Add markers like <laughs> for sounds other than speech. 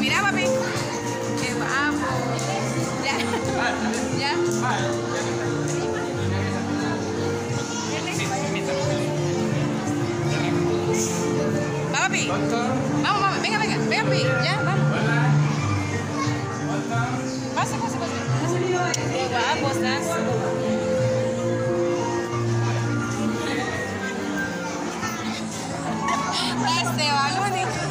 Mira, papi. Vamos. Ya. Ya. Vamos, vamos. Venga, venga. Venga, papi. Ya, vamos. Pasa, pasa, pasa. Qué guapo estás. <laughs> Este balón.